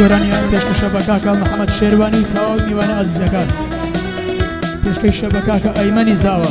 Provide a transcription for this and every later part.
گۆرانیان پێشکەشە بە کاکە محەممەد شێروانی تاوە میوانە ئازیزەکان پێشکەی شە بە کاکە ئەیمەنی زاوە.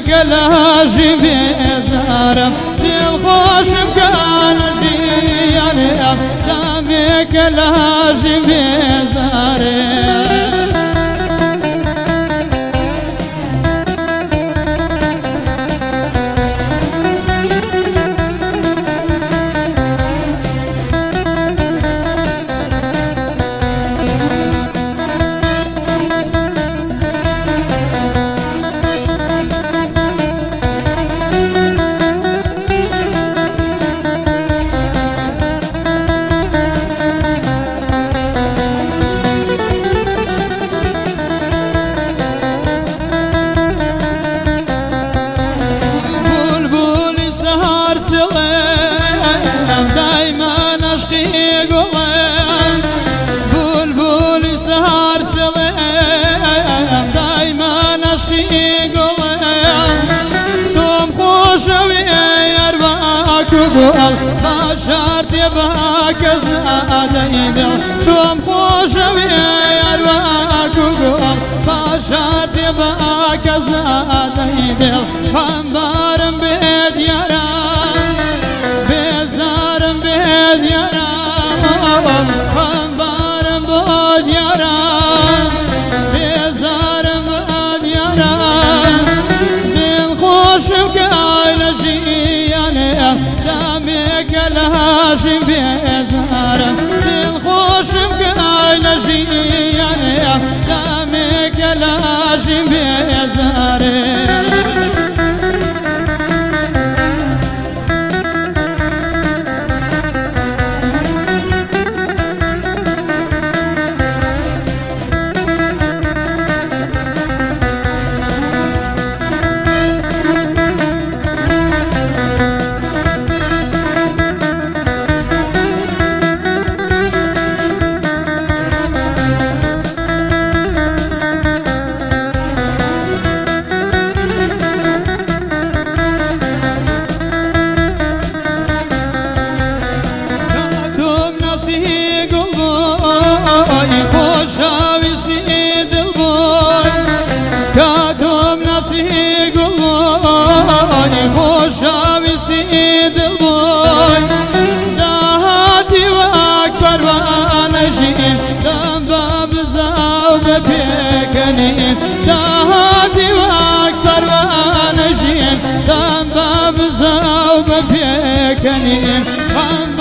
قلا جبي زارم دل خوش بقال جيانم دامي قلا جبي زارم باشار تێ بە کەس ئالەیدا تۆم خۆشەوێ یاروەکوگۆڵ باشار تێ بە کەس نەدەیدێڵ خەمبارم بێت یا باشیم دم باب زاو بپکنیم دهاتی وقت پروانشیم دم باب زاو بپکنیم